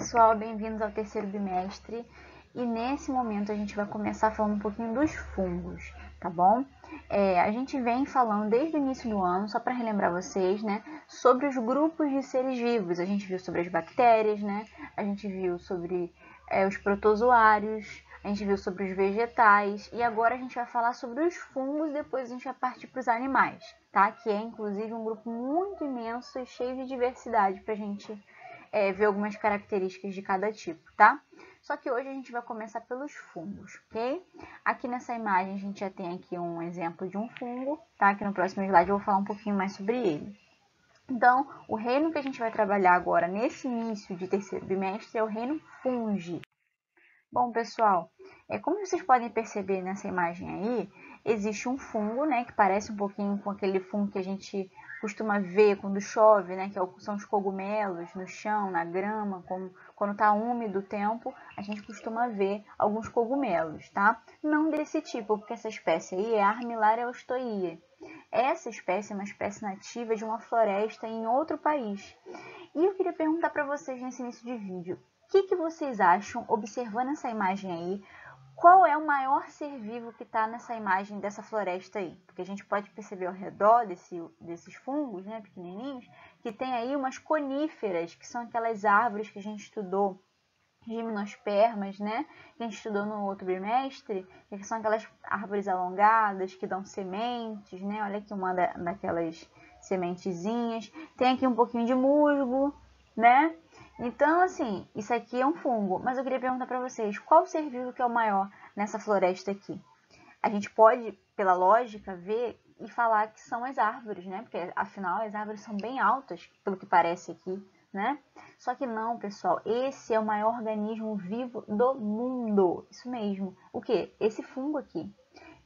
pessoal, bem-vindos ao terceiro bimestre. E nesse momento a gente vai começar falando um pouquinho dos fungos, tá bom? É, a gente vem falando desde o início do ano, só para relembrar vocês, né, sobre os grupos de seres vivos. A gente viu sobre as bactérias, né? A gente viu sobre é, os protozoários, a gente viu sobre os vegetais e agora a gente vai falar sobre os fungos, depois a gente vai partir para os animais, tá? Que é inclusive um grupo muito imenso e cheio de diversidade para a gente é, ver algumas características de cada tipo, tá? Só que hoje a gente vai começar pelos fungos, ok? Aqui nessa imagem a gente já tem aqui um exemplo de um fungo, tá? Que no próximo slide eu vou falar um pouquinho mais sobre ele. Então, o reino que a gente vai trabalhar agora nesse início de terceiro bimestre é o reino fungi. Bom, pessoal, é, como vocês podem perceber nessa imagem aí, existe um fungo, né, que parece um pouquinho com aquele fungo que a gente costuma ver quando chove, né, que é são os cogumelos no chão, na grama, quando, quando tá úmido o tempo, a gente costuma ver alguns cogumelos, tá? Não desse tipo, porque essa espécie aí é Armillaria ostoia. Essa espécie é uma espécie nativa de uma floresta em outro país. E eu queria perguntar para vocês nesse início de vídeo, que, que vocês acham, observando essa imagem aí, qual é o maior ser vivo que está nessa imagem dessa floresta aí? Porque a gente pode perceber ao redor desse, desses fungos, né, pequenininhos, que tem aí umas coníferas, que são aquelas árvores que a gente estudou, gimnospermas, né, que a gente estudou no outro bimestre, que são aquelas árvores alongadas que dão sementes, né, olha aqui uma da, daquelas sementezinhas. Tem aqui um pouquinho de musgo, né, então, assim, isso aqui é um fungo, mas eu queria perguntar para vocês, qual ser vivo que é o maior nessa floresta aqui? A gente pode, pela lógica, ver e falar que são as árvores, né? Porque, afinal, as árvores são bem altas, pelo que parece aqui, né? Só que não, pessoal, esse é o maior organismo vivo do mundo. Isso mesmo. O que? Esse fungo aqui.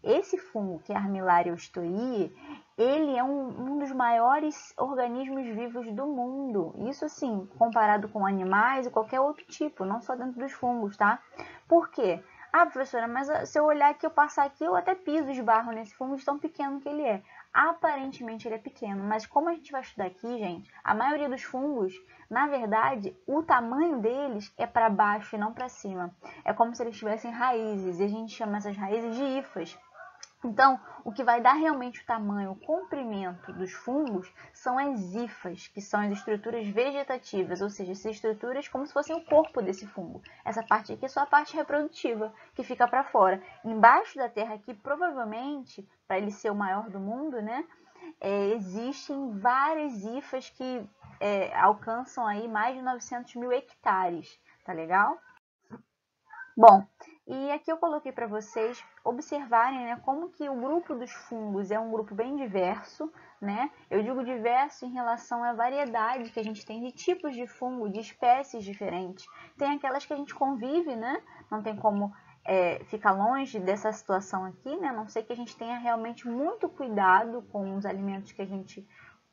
Esse fungo, que é Armillaria ostoii, ele é um, um, dos maiores organismos vivos do mundo. Isso, assim, comparado com animais e qualquer outro tipo, não só dentro dos fungos, tá? Por quê? Ah, professora, mas ah, se eu olhar aqui, eu passar aqui, eu até piso, esbarro nesse fungo tão pequeno que ele é. Aparentemente ele é pequeno, mas como a gente vai estudar aqui, gente, a maioria dos fungos, na verdade, o tamanho deles é para baixo e não para cima. É como se eles tivessem raízes, e a gente chama essas raízes de hifas. Então, o que vai dar realmente o tamanho, o comprimento dos fungos são as hifas, que são as estruturas vegetativas, ou seja, essas estruturas como se fossem o corpo desse fungo. Essa parte aqui é só a parte reprodutiva, que fica para fora. Embaixo da terra aqui, provavelmente, para ele ser o maior do mundo, né, é, existem várias hifas que é, alcançam aí mais de 900 mil hectares, tá legal? Bom, e aqui eu coloquei para vocês observarem né, como que o grupo dos fungos é um grupo bem diverso, né? Eu digo diverso em relação à variedade que a gente tem de tipos de fungo, de espécies diferentes. Tem aquelas que a gente convive, né? Não tem como é, ficar longe dessa situação aqui, né? A não sei que a gente tenha realmente muito cuidado com os alimentos que a gente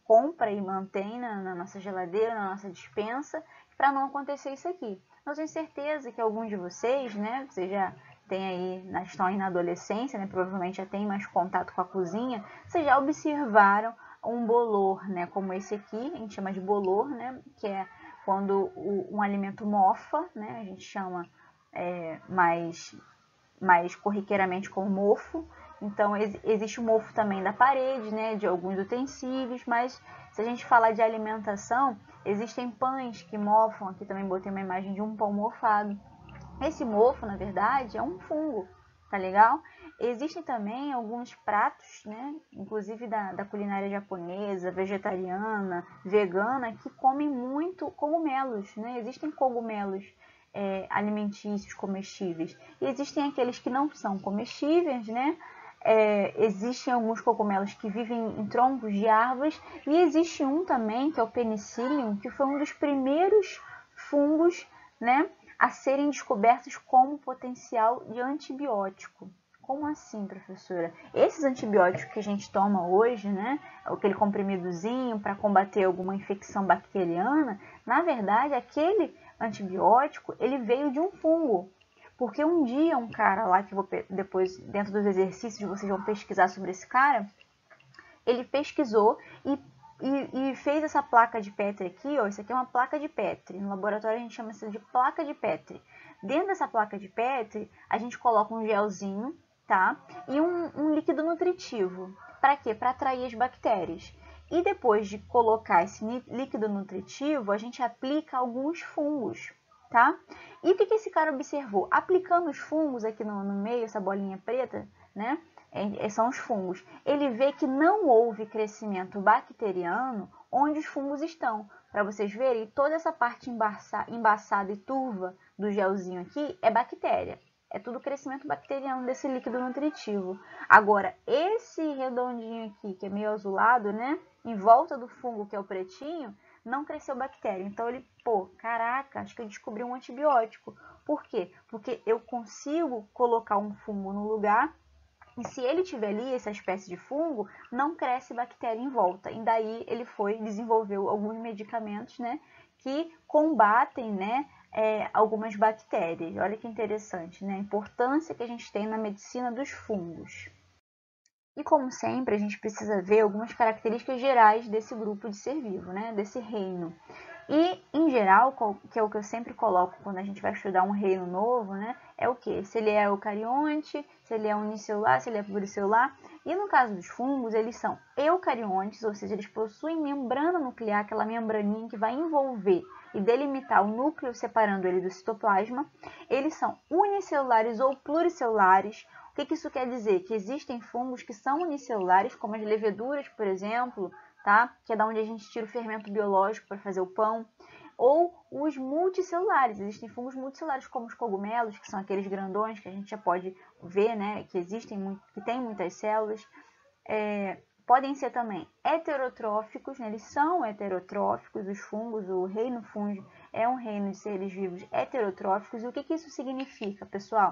compra e mantém na, na nossa geladeira, na nossa dispensa, para não acontecer isso aqui. Eu tenho certeza que alguns de vocês, né, vocês já têm aí, estão aí na adolescência, né, provavelmente já tem mais contato com a cozinha, vocês já observaram um bolor, né, como esse aqui, a gente chama de bolor, né, que é quando o, um alimento mofa, né, a gente chama é, mais, mais corriqueiramente como mofo, então ex existe o mofo também da parede, né, de alguns utensílios, mas se a gente falar de alimentação, Existem pães que mofam, aqui também botei uma imagem de um pão mofado. Esse mofo, na verdade, é um fungo, tá legal? Existem também alguns pratos, né, inclusive da, da culinária japonesa, vegetariana, vegana, que comem muito cogumelos, né? Existem cogumelos é, alimentícios comestíveis. E existem aqueles que não são comestíveis, né? É, existem alguns cogumelos que vivem em troncos de árvores e existe um também, que é o penicillium, que foi um dos primeiros fungos né, a serem descobertos como potencial de antibiótico. Como assim, professora? Esses antibióticos que a gente toma hoje, né, aquele comprimidozinho para combater alguma infecção bacteriana, na verdade, aquele antibiótico ele veio de um fungo, porque um dia um cara lá, que vou depois, dentro dos exercícios, vocês vão pesquisar sobre esse cara, ele pesquisou e e, e, fez essa placa de Petri aqui, ó, isso aqui é uma placa de Petri. No laboratório a gente chama isso de placa de Petri. Dentro dessa placa de Petri, a gente coloca um gelzinho, tá? E um, um líquido nutritivo. Para quê? Para atrair as bactérias. E depois de colocar esse líquido nutritivo, a gente aplica alguns fungos, tá? E o que, que esse cara observou? Aplicando os fungos aqui no, no meio, essa bolinha preta, né? É, são os fungos. Ele vê que não houve crescimento bacteriano onde os fungos estão. Para vocês verem, toda essa parte embaça, embaçada e turva do gelzinho aqui é bactéria. É tudo crescimento bacteriano desse líquido nutritivo. Agora, esse redondinho aqui, que é meio azulado, né? Em volta do fungo, que é o pretinho, não cresceu bactéria. Então ele, pô, caraca, acho que eu descobri um antibiótico. Por quê? Porque eu consigo colocar um fungo no lugar e se ele tiver ali essa espécie de fungo, não cresce bactéria em volta. E daí ele foi desenvolveu alguns medicamentos, né, que combatem, né, é, algumas bactérias. Olha que interessante, né, a importância que a gente tem na medicina dos fungos. E como sempre, a gente precisa ver algumas características gerais desse grupo de ser vivo, né, desse reino. E, em geral, que é o que eu sempre coloco quando a gente vai estudar um reino novo, né? É o que? Se ele é eucarionte, se ele é unicelular, se ele é pluricelular. E no caso dos fungos, eles são eucariontes, ou seja, eles possuem membrana nuclear, aquela membraninha que vai envolver e delimitar o núcleo separando ele do citoplasma. Eles são unicelulares ou pluricelulares. O que, que isso quer dizer? Que existem fungos que são unicelulares, como as leveduras, por exemplo, tá? Que é da onde a gente tira o fermento biológico para fazer o pão. Ou os multicelulares. Existem fungos multicelulares, como os cogumelos, que são aqueles grandões que a gente já pode ver, né? Que existem, que têm muitas células. É, podem ser também heterotróficos, né? eles são heterotróficos, os fungos, o reino fungo é um reino de seres vivos heterotróficos. E o que, que isso significa, pessoal?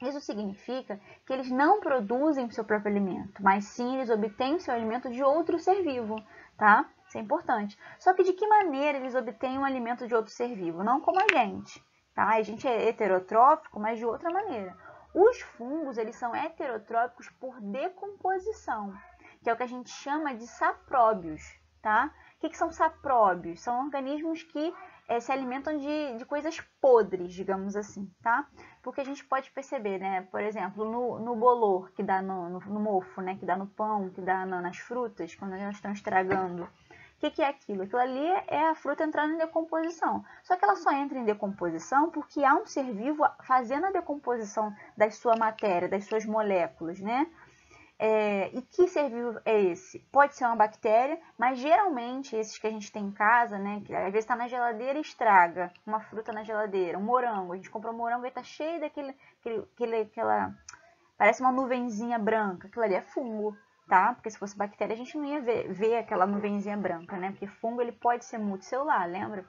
Isso significa que eles não produzem o seu próprio alimento, mas sim eles obtêm seu alimento de outro ser vivo, tá? Isso é importante. Só que de que maneira eles obtêm o alimento de outro ser vivo? Não como a gente, tá? A gente é heterotrófico, mas de outra maneira. Os fungos, eles são heterotróficos por decomposição, que é o que a gente chama de sapróbios, tá? O que, que são sapróbios? São organismos que é, se alimentam de, de coisas podres, digamos assim, tá? Porque a gente pode perceber, né? Por exemplo, no, no bolor que dá no, no, no, mofo, né? Que dá no pão, que dá no, nas frutas, quando elas estão estragando. O que, que, é aquilo? Aquilo ali é a fruta entrando em decomposição. Só que ela só entra em decomposição porque há um ser vivo fazendo a decomposição da sua matéria, das suas moléculas, né? É, e que ser vivo é esse? Pode ser uma bactéria, mas geralmente esses que a gente tem em casa, né? Que às vezes está na geladeira e estraga uma fruta na geladeira, um morango. A gente comprou um morango e está cheio daquele, aquele, aquele, aquela. Parece uma nuvenzinha branca. Aquilo ali é fungo, tá? Porque se fosse bactéria a gente não ia ver, ver aquela nuvenzinha branca, né? Porque fungo ele pode ser multicelular, lembra?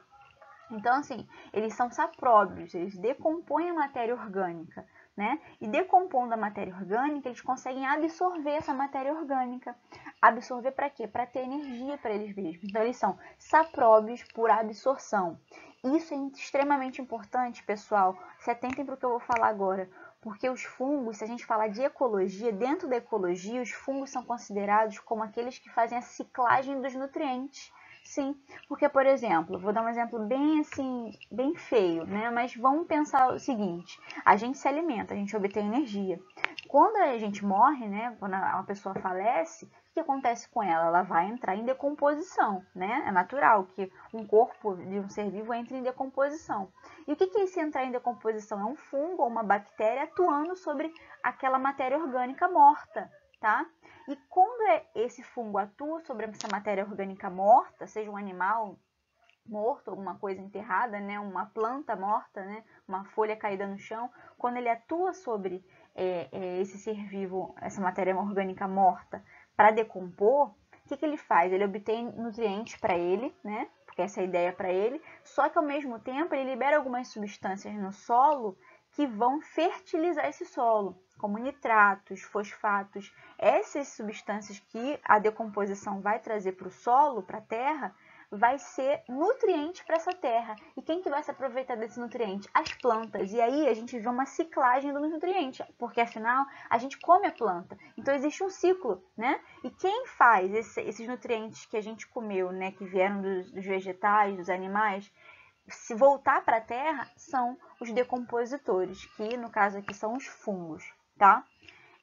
Então, assim, eles são sapróbios, eles decompõem a matéria orgânica né? E decompondo a matéria orgânica, eles conseguem absorver essa matéria orgânica. Absorver para quê? Para ter energia para eles mesmos. Então, eles são sapróbios por absorção. Isso é extremamente importante, pessoal. Se atentem para o que eu vou falar agora. Porque os fungos, se a gente falar de ecologia, dentro da ecologia, os fungos são considerados como aqueles que fazem a ciclagem dos nutrientes. Sim, porque, por exemplo, vou dar um exemplo bem assim, bem feio, né? Mas vamos pensar o seguinte: a gente se alimenta, a gente obtém energia. Quando a gente morre, né? Quando uma pessoa falece, o que acontece com ela? Ela vai entrar em decomposição, né? É natural que um corpo de um ser vivo entre em decomposição. E o que é esse entrar em decomposição? É um fungo ou uma bactéria atuando sobre aquela matéria orgânica morta, tá? E quando é, esse fungo atua sobre essa matéria orgânica morta, seja um animal morto, alguma coisa enterrada, né, uma planta morta, né, uma folha caída no chão, quando ele atua sobre é, é, esse ser vivo, essa matéria orgânica morta, para decompor, o que, que ele faz? Ele obtém nutrientes para ele, né, porque essa é a ideia para ele, só que ao mesmo tempo ele libera algumas substâncias no solo que vão fertilizar esse solo, como nitratos, fosfatos. Essas substâncias que a decomposição vai trazer para o solo, para a terra, vai ser nutriente para essa terra. E quem que vai se aproveitar desse nutriente? As plantas. E aí a gente vê uma ciclagem do nutriente, porque afinal a gente come a planta. Então existe um ciclo, né? E quem faz esse, esses nutrientes que a gente comeu, né, que vieram dos, dos vegetais, dos animais, se voltar para a terra são os decompositores, que no caso aqui são os fungos, tá?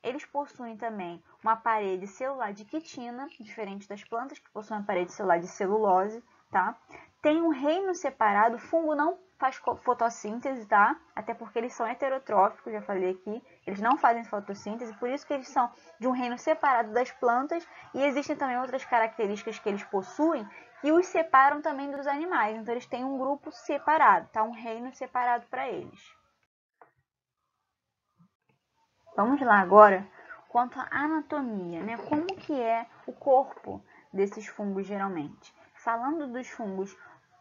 Eles possuem também uma parede celular de quitina, diferente das plantas que possuem uma parede celular de celulose, tá? Tem um reino separado, o fungo não faz fotossíntese, tá? Até porque eles são heterotróficos, já falei aqui, eles não fazem fotossíntese, por isso que eles são de um reino separado das plantas e existem também outras características que eles possuem que os separam também dos animais. Então eles têm um grupo separado, tá? Um reino separado para eles. Vamos lá agora quanto à anatomia, né? Como que é o corpo desses fungos geralmente? Falando dos fungos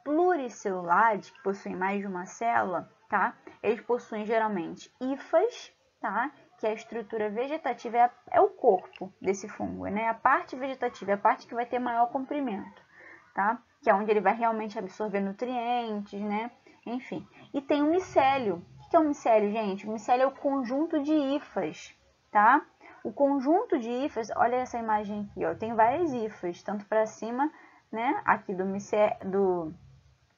pluricelulares, que possuem mais de uma célula, tá? Eles possuem geralmente hifas, tá? Que a estrutura vegetativa é, é o corpo desse fungo, né? A parte vegetativa é a parte que vai ter maior comprimento, tá? Que é onde ele vai realmente absorver nutrientes, né? Enfim. E tem o micélio, que é um micélio, gente? O micélio é o conjunto de hifas, tá? O conjunto de hifas, olha essa imagem aqui, ó, tem várias hifas, tanto para cima, né, aqui do, micélio, do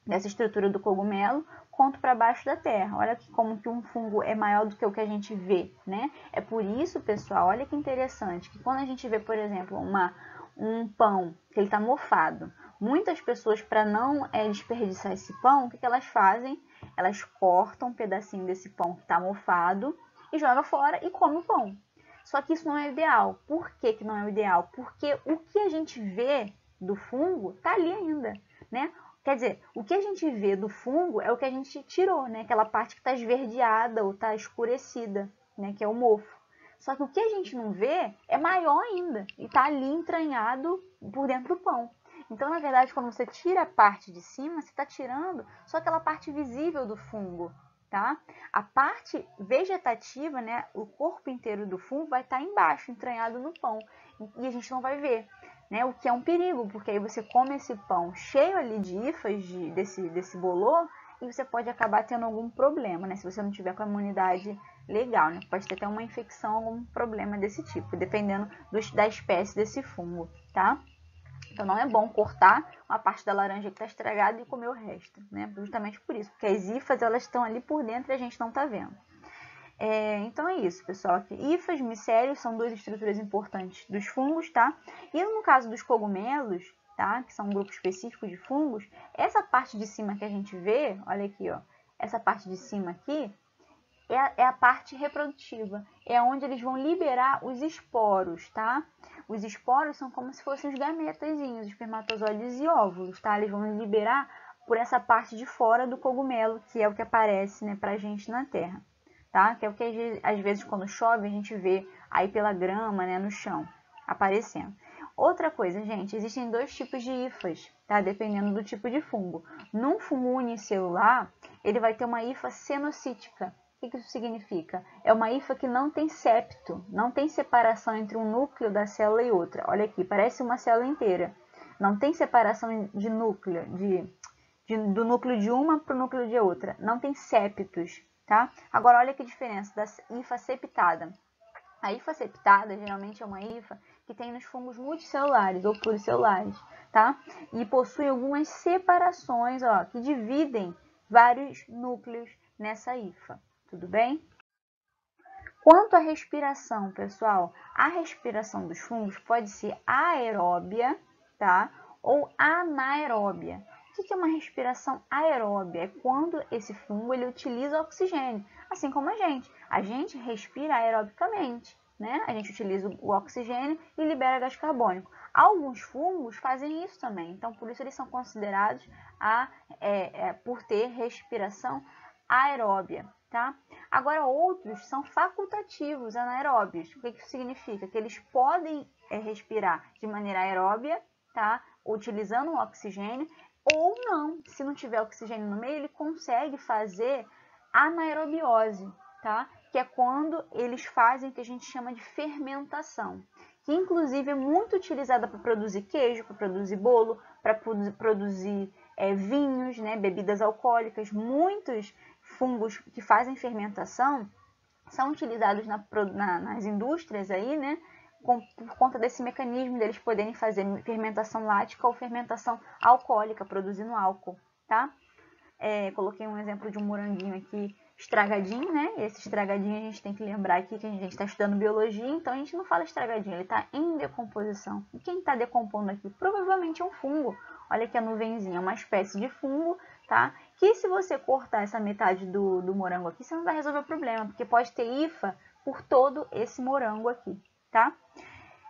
dessa estrutura do cogumelo, quanto para baixo da terra. Olha como que um fungo é maior do que o que a gente vê, né? É por isso, pessoal, olha que interessante, que quando a gente vê, por exemplo, uma, um pão que ele está mofado, muitas pessoas, para não é, desperdiçar esse pão, o que, que elas fazem? Elas cortam um pedacinho desse pão que está mofado e joga fora e come o pão. Só que isso não é ideal. Por que, que não é o ideal? Porque o que a gente vê do fungo está ali ainda, né? Quer dizer, o que a gente vê do fungo é o que a gente tirou, né? Aquela parte que está esverdeada ou está escurecida, né? Que é o mofo. Só que o que a gente não vê é maior ainda e está ali entranhado por dentro do pão. Então, na verdade, quando você tira a parte de cima, você está tirando só aquela parte visível do fungo, tá? A parte vegetativa, né, o corpo inteiro do fungo vai estar tá embaixo, entranhado no pão, e a gente não vai ver, né? O que é um perigo, porque aí você come esse pão cheio ali de hifas de, desse, desse bolor e você pode acabar tendo algum problema, né? Se você não tiver com a imunidade legal, né? Pode ter até uma infecção, algum problema desse tipo, dependendo do, da espécie desse fungo, tá? Então não é bom cortar uma parte da laranja que está estragada e comer o resto, né? Justamente por isso, porque as hifas elas estão ali por dentro e a gente não está vendo. É, então é isso, pessoal. Aqui, hifas, micélios são duas estruturas importantes dos fungos, tá? E no caso dos cogumelos, tá? Que são um grupo específico de fungos, essa parte de cima que a gente vê, olha aqui, ó, essa parte de cima aqui, é a, é a parte reprodutiva, é onde eles vão liberar os esporos, tá? Os esporos são como se fossem os gametazinhos, espermatozoides e óvulos, tá? Eles vão liberar por essa parte de fora do cogumelo, que é o que aparece, né, pra gente na Terra, tá? Que é o que às vezes quando chove a gente vê aí pela grama, né, no chão, aparecendo. Outra coisa, gente, existem dois tipos de hifas, tá? Dependendo do tipo de fungo. Num fungo unicelular, ele vai ter uma hifa cenocítica, o que isso significa? É uma hifa que não tem septo, não tem separação entre um núcleo da célula e outra. Olha aqui, parece uma célula inteira. Não tem separação de núcleo, de, de do núcleo de uma para o núcleo de outra. Não tem septos, tá? Agora, olha que diferença da hifa septada. A hifa septada geralmente é uma hifa que tem nos fungos multicelulares ou pluricelulares, tá? E possui algumas separações, ó, que dividem vários núcleos nessa hifa tudo bem? Quanto à respiração, pessoal, a respiração dos fungos pode ser aeróbia, tá? Ou anaeróbia. O que é uma respiração aeróbia? É quando esse fungo ele utiliza oxigênio, assim como a gente. A gente respira aerobicamente, né? A gente utiliza o oxigênio e libera gás carbônico. Alguns fungos fazem isso também, então por isso eles são considerados a, é, é, por ter respiração aeróbia tá? Agora, outros são facultativos anaeróbios. O que isso significa? Que eles podem é, respirar de maneira aeróbia, tá? Utilizando o oxigênio, ou não. Se não tiver oxigênio no meio, ele consegue fazer anaerobiose, tá? Que é quando eles fazem o que a gente chama de fermentação, que inclusive é muito utilizada para produzir queijo, para produzir bolo, para produzir é, vinhos, né, bebidas alcoólicas. Muitos fungos que fazem fermentação são utilizados na, na, nas indústrias aí, né, com, por conta desse mecanismo deles poderem fazer fermentação lática ou fermentação alcoólica, produzindo álcool, tá? É, coloquei um exemplo de um moranguinho aqui estragadinho, né? Esse estragadinho a gente tem que lembrar aqui que a gente está estudando biologia, então a gente não fala estragadinho, ele está em decomposição. E quem está decompondo aqui? Provavelmente é um fungo. Olha aqui a nuvenzinha, é uma espécie de fungo, tá? Que se você cortar essa metade do, do morango aqui, você não vai resolver o problema, porque pode ter IFA por todo esse morango aqui, tá?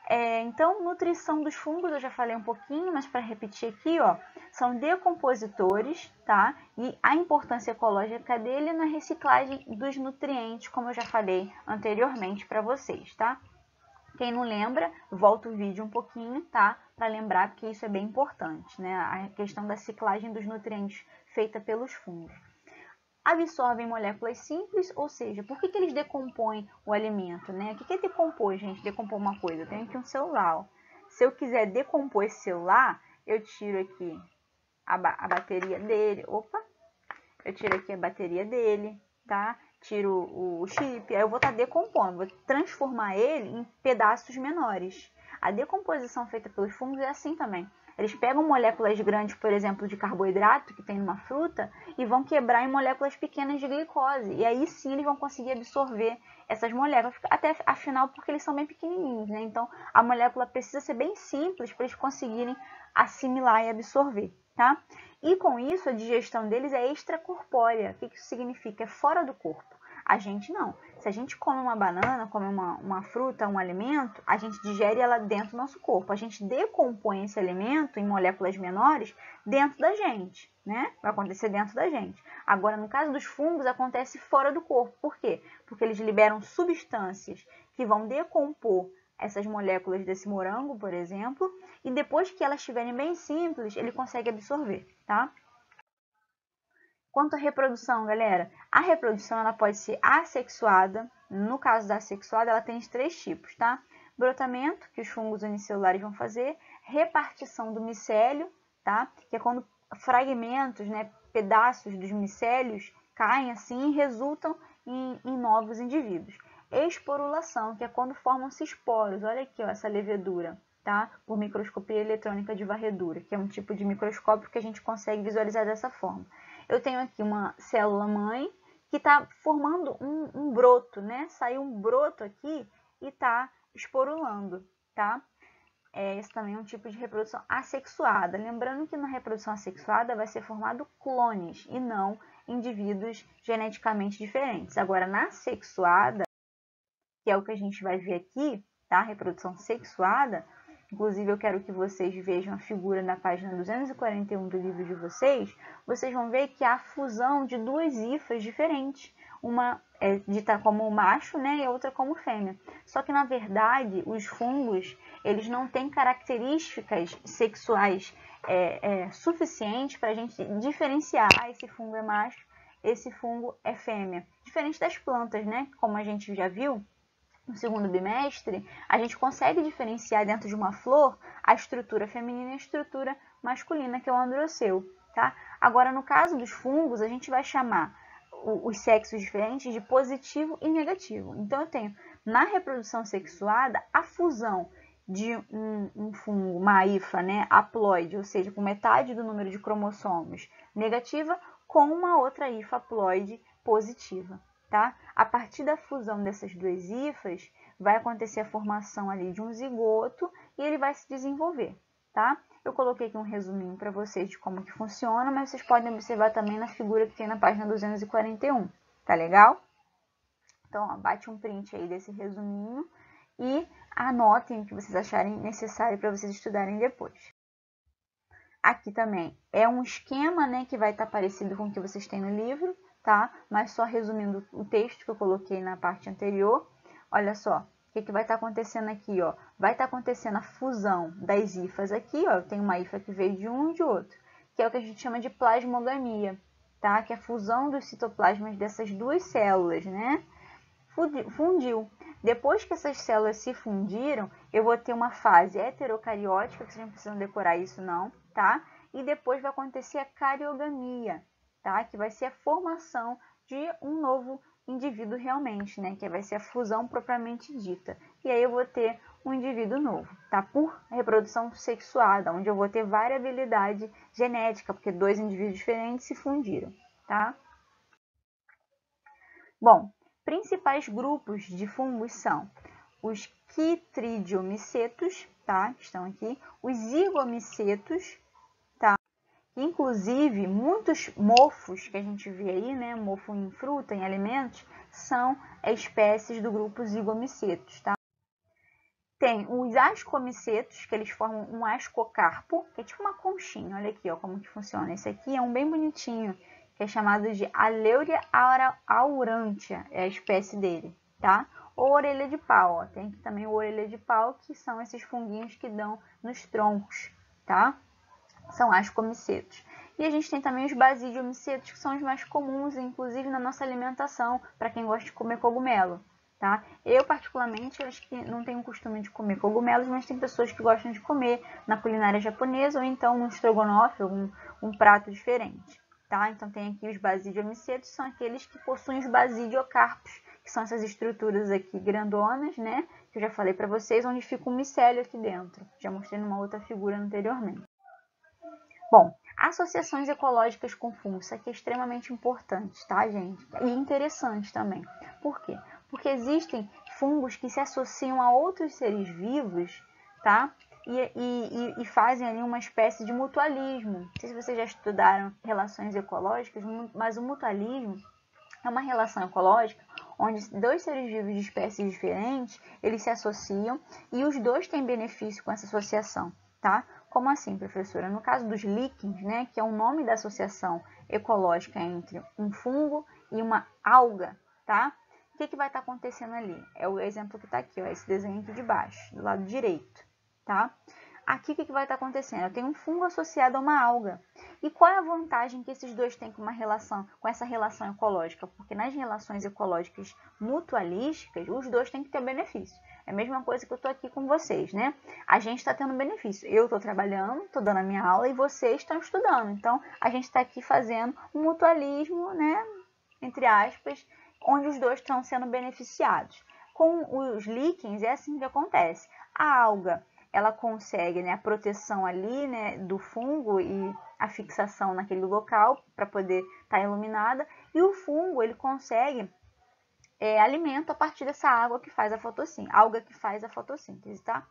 É, então, nutrição dos fungos, eu já falei um pouquinho, mas para repetir aqui, ó, são decompositores, tá? E a importância ecológica dele na reciclagem dos nutrientes, como eu já falei anteriormente para vocês, tá? Quem não lembra, volta o vídeo um pouquinho, tá? Para lembrar, porque isso é bem importante, né? A questão da ciclagem dos nutrientes feita pelos fungos absorvem moléculas simples, ou seja, por que, que eles decompõem o alimento? Né? O que, que é decompor, gente? Decompor uma coisa. Eu tenho aqui um celular. Ó. Se eu quiser decompor esse celular, eu tiro aqui a, ba a bateria dele. Opa! Eu tiro aqui a bateria dele, tá? Tiro o, chip, aí eu vou estar tá decompondo, vou transformar ele em pedaços menores. A decomposição feita pelos fungos é assim também. Eles pegam moléculas grandes, por exemplo, de carboidrato que tem numa fruta e vão quebrar em moléculas pequenas de glicose. E aí sim eles vão conseguir absorver essas moléculas, até afinal porque eles são bem pequenininhos, né? Então a molécula precisa ser bem simples para eles conseguirem assimilar e absorver, tá? E com isso a digestão deles é extracorpórea. O que isso significa? É fora do corpo. A gente não. Se a gente come uma banana, come uma, uma fruta, um alimento, a gente digere ela dentro do nosso corpo. A gente decompõe esse alimento em moléculas menores dentro da gente, né? Vai acontecer dentro da gente. Agora, no caso dos fungos, acontece fora do corpo. Por quê? Porque eles liberam substâncias que vão decompor essas moléculas desse morango, por exemplo, e depois que elas estiverem bem simples, ele consegue absorver, tá? Quanto à reprodução, galera, a reprodução ela pode ser assexuada. No caso da assexuada, ela tem três tipos, tá? Brotamento, que os fungos unicelulares vão fazer, repartição do micélio, tá? Que é quando fragmentos, né, pedaços dos micélios caem assim e resultam em, em novos indivíduos. Esporulação, que é quando formam-se esporos. Olha aqui, ó, essa levedura, tá? Por microscopia eletrônica de varredura, que é um tipo de microscópio que a gente consegue visualizar dessa forma eu tenho aqui uma célula mãe que está formando um, um, broto, né? Saiu um broto aqui e está esporulando, tá? É, esse também é um tipo de reprodução assexuada. Lembrando que na reprodução assexuada vai ser formado clones e não indivíduos geneticamente diferentes. Agora, na sexuada, que é o que a gente vai ver aqui, tá? Reprodução sexuada, inclusive eu quero que vocês vejam a figura na página 241 do livro de vocês, vocês vão ver que há a fusão de duas hifas diferentes. Uma é dita como macho né, e outra como fêmea. Só que, na verdade, os fungos eles não têm características sexuais é, é, suficientes para a gente diferenciar ah, esse fungo é macho, esse fungo é fêmea. Diferente das plantas, né? Como a gente já viu, no segundo bimestre, a gente consegue diferenciar dentro de uma flor a estrutura feminina e a estrutura masculina, que é o androceu, tá? Agora, no caso dos fungos, a gente vai chamar os sexos diferentes de positivo e negativo. Então, eu tenho na reprodução sexuada a fusão de um, um fungo, uma hifa, né, haploide, ou seja, com metade do número de cromossomos negativa, com uma outra hifa haploide positiva tá? A partir da fusão dessas duas hifas, vai acontecer a formação ali de um zigoto e ele vai se desenvolver, tá? Eu coloquei aqui um resuminho para vocês de como que funciona, mas vocês podem observar também na figura que tem na página 241, tá legal? Então, ó, bate um print aí desse resuminho e anotem o que vocês acharem necessário para vocês estudarem depois. Aqui também é um esquema né, que vai estar parecido com o que vocês têm no livro, tá? Mas só resumindo o texto que eu coloquei na parte anterior, olha só, o que, que vai estar tá acontecendo aqui, ó? Vai estar tá acontecendo a fusão das hifas aqui, ó, tem uma hifa que veio de um e de outro, que é o que a gente chama de plasmogamia, tá? Que é a fusão dos citoplasmas dessas duas células, né? Fundiu. Depois que essas células se fundiram, eu vou ter uma fase heterocariótica, que vocês não precisam decorar isso não, tá? E depois vai acontecer a cariogamia, tá? Que vai ser a formação de um novo indivíduo realmente, né? Que vai ser a fusão propriamente dita. E aí eu vou ter um indivíduo novo, tá? Por reprodução sexuada, onde eu vou ter variabilidade genética, porque dois indivíduos diferentes se fundiram, tá? Bom, principais grupos de fungos são os quitridiomicetos, tá? Estão aqui, os zigomicetos? Inclusive, muitos mofos que a gente vê aí, né, mofo em fruta, em alimentos, são espécies do grupo zigomicetos, tá? Tem os ascomicetos, que eles formam um ascocarpo, que é tipo uma conchinha. Olha aqui, ó, como que funciona. Esse aqui é um bem bonitinho, que é chamado de Aleuria aurantia, é a espécie dele, tá? Ou orelha de pau, ó. Tem aqui também o orelha de pau, que são esses funguinhos que dão nos troncos, tá? São ascomicetos. E a gente tem também os basidiomicetos, que são os mais comuns, inclusive na nossa alimentação, para quem gosta de comer cogumelo tá? Eu, particularmente, acho que não tenho o costume de comer cogumelos, mas tem pessoas que gostam de comer na culinária japonesa ou então um estrogonofe, algum um prato diferente, tá? Então, tem aqui os basidiomicetos, são aqueles que possuem os basidiocarpos, que são essas estruturas aqui grandonas, né? Que eu já falei para vocês, onde fica um micélio aqui dentro. Já mostrei numa outra figura anteriormente. Bom, associações ecológicas com fungos, isso aqui é extremamente importante, tá, gente? E interessante também. Por quê? porque existem fungos que se associam a outros seres vivos, tá? E, e, e, fazem ali uma espécie de mutualismo. Não sei se vocês já estudaram relações ecológicas, mas o mutualismo é uma relação ecológica onde dois seres vivos de espécies diferentes, eles se associam e os dois têm benefício com essa associação, tá? Como assim, professora? No caso dos líquens, né, que é o nome da associação ecológica entre um fungo e uma alga, tá? o que, que vai estar tá acontecendo ali? É o exemplo que está aqui, ó, esse desenho aqui de baixo, do lado direito, tá? Aqui, o que, que vai estar tá acontecendo? Eu tenho um fungo associado a uma alga. E qual é a vantagem que esses dois têm com uma relação, com essa relação ecológica? Porque nas relações ecológicas mutualísticas, os dois têm que ter benefício. É a mesma coisa que eu estou aqui com vocês, né? A gente está tendo benefício. Eu estou trabalhando, estou dando a minha aula e vocês estão estudando. Então, a gente está aqui fazendo um mutualismo, né? Entre aspas, onde os dois estão sendo beneficiados. Com os líquens é assim que acontece. A alga ela consegue né, a proteção ali né, do fungo e a fixação naquele local para poder estar tá iluminada. E o fungo ele consegue é, alimento a partir dessa água que faz a fotossíntese, alga que faz a fotossíntese, tá?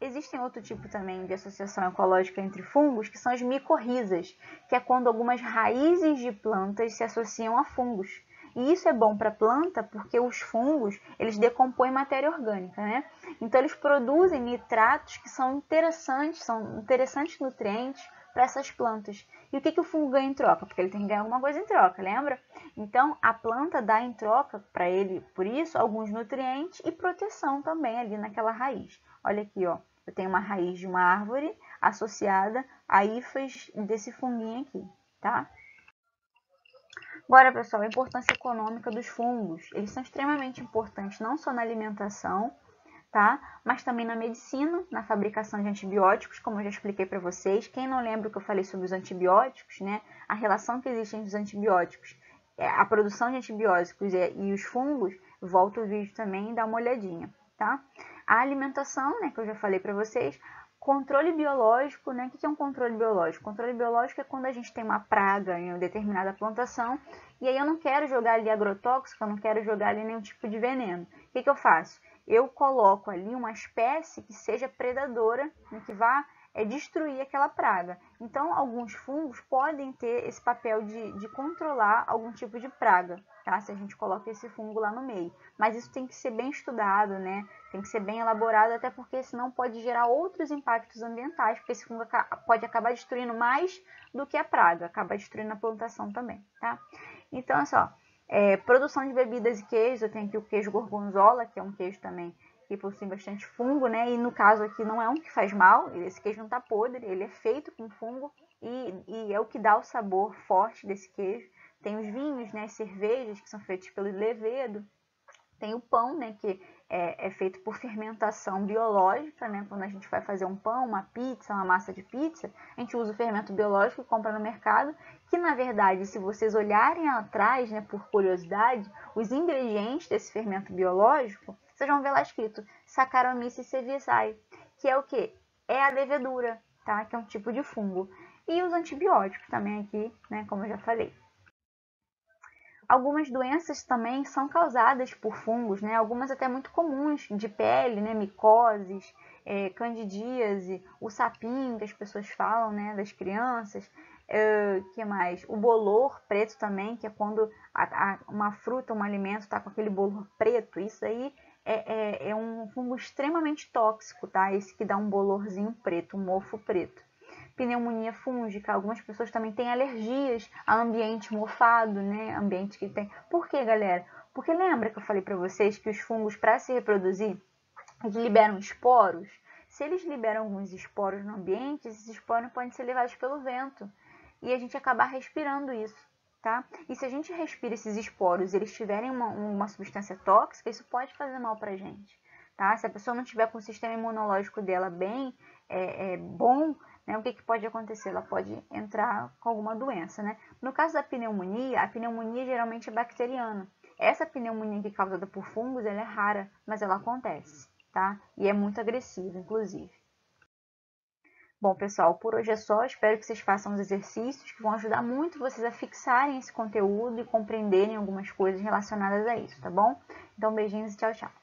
Existem outro tipo também de associação ecológica entre fungos, que são as micorrizas, que é quando algumas raízes de plantas se associam a fungos. E isso é bom para a planta porque os fungos, eles decompõem matéria orgânica, né? Então eles produzem nitratos que são interessantes, são interessantes nutrientes para essas plantas. E o que, que o fungo ganha em troca? Porque ele tem que ganhar alguma coisa em troca, lembra? Então a planta dá em troca para ele, por isso, alguns nutrientes e proteção também ali naquela raiz. Olha aqui, ó. Eu tenho uma raiz de uma árvore associada a hifas desse funguinho aqui, tá? Agora, pessoal, a importância econômica dos fungos. Eles são extremamente importantes não só na alimentação, tá? Mas também na medicina, na fabricação de antibióticos, como eu já expliquei para vocês. Quem não lembra o que eu falei sobre os antibióticos, né? A relação que existe entre os antibióticos, é, a produção de antibióticos e os fungos, volta o vídeo também e dá uma olhadinha, tá? A alimentação, né, que eu já falei para vocês, Controle biológico, né? O que é um controle biológico? Controle biológico é quando a gente tem uma praga em uma determinada plantação e aí eu não quero jogar ali agrotóxico, eu não quero jogar ali nenhum tipo de veneno. O que, que eu faço? Eu coloco ali uma espécie que seja predadora, né, que vá é destruir aquela praga. Então, alguns fungos podem ter esse papel de, de controlar algum tipo de praga, tá? Se a gente coloca esse fungo lá no meio. Mas isso tem que ser bem estudado, né? Tem que ser bem elaborado, até porque senão pode gerar outros impactos ambientais, porque esse fungo pode acabar destruindo mais do que a praga, acaba destruindo a plantação também, tá? Então, é só. É, produção de bebidas e queijos, eu tenho aqui o queijo gorgonzola, que é um queijo também que possui bastante fungo, né? E no caso aqui não é um que faz mal, esse queijo não tá podre, ele é feito com fungo e, e é o que dá o sabor forte desse queijo. Tem os vinhos, né? As cervejas que são feitos pelo levedo. Tem o pão, né? Que é, é, feito por fermentação biológica, né? Quando a gente vai fazer um pão, uma pizza, uma massa de pizza, a gente usa o fermento biológico e compra no mercado, que na verdade, se vocês olharem atrás, né, por curiosidade, os ingredientes desse fermento biológico, vocês vão ver lá escrito Saccharomyces cerevisiae, que é o que? É a levedura, tá? Que é um tipo de fungo. E os antibióticos também aqui, né, como eu já falei. Algumas doenças também são causadas por fungos, né? Algumas até muito comuns de pele, né? Micoses, é, candidíase, o sapinho que as pessoas falam, né? Das crianças. Uh, que mais? O bolor preto também, que é quando a, a, uma fruta, um alimento está com aquele bolor preto. Isso aí é, é, é, um fungo extremamente tóxico, tá? Esse que dá um bolorzinho preto, um mofo preto pneumonia fúngica. Algumas pessoas também têm alergias a ambiente mofado, né? Ambiente que tem. Por que, galera? Porque lembra que eu falei para vocês que os fungos, para se reproduzir, eles liberam esporos? Se eles liberam alguns esporos no ambiente, esses esporos podem ser levados pelo vento e a gente acabar respirando isso, tá? E se a gente respira esses esporos e eles tiverem uma, uma substância tóxica, isso pode fazer mal pra gente, tá? Se a pessoa não tiver com o sistema imunológico dela bem, é, é bom, né, o que, que pode acontecer? Ela pode entrar com alguma doença, né? No caso da pneumonia, a pneumonia geralmente é bacteriana. Essa pneumonia que é causada por fungos, ela é rara, mas ela acontece, tá? E é muito agressiva, inclusive. Bom, pessoal, por hoje é só. Espero que vocês façam os exercícios que vão ajudar muito vocês a fixarem esse conteúdo e compreenderem algumas coisas relacionadas a isso, tá bom? Então, beijinhos e tchau, tchau.